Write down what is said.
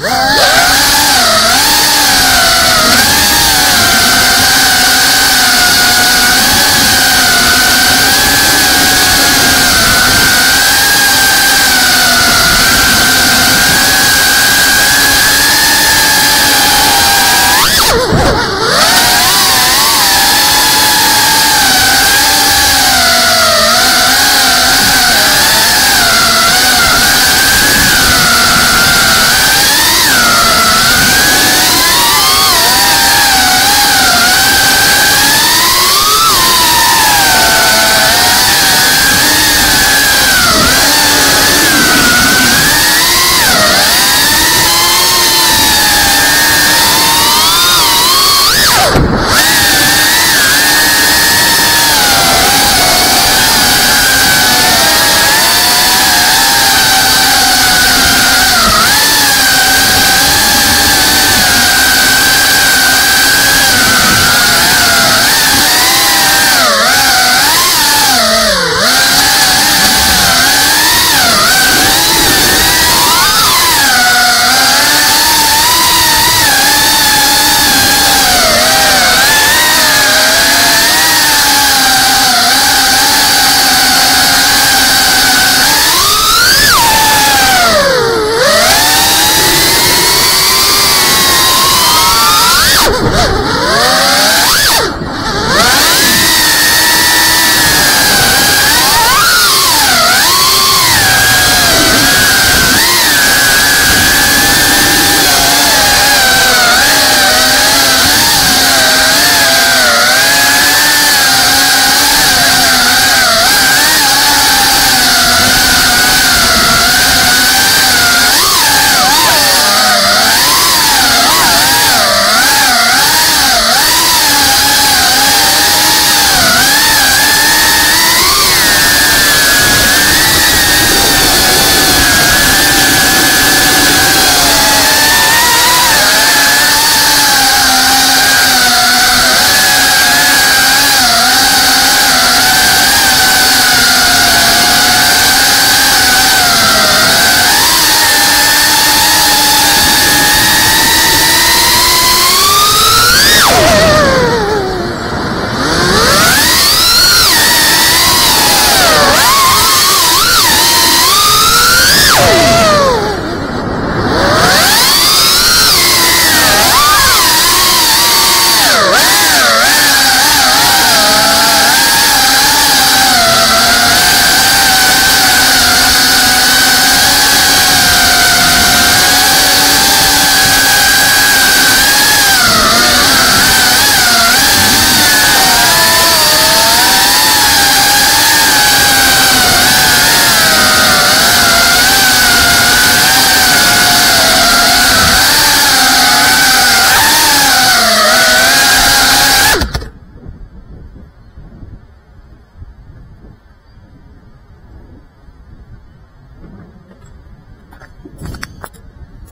Right.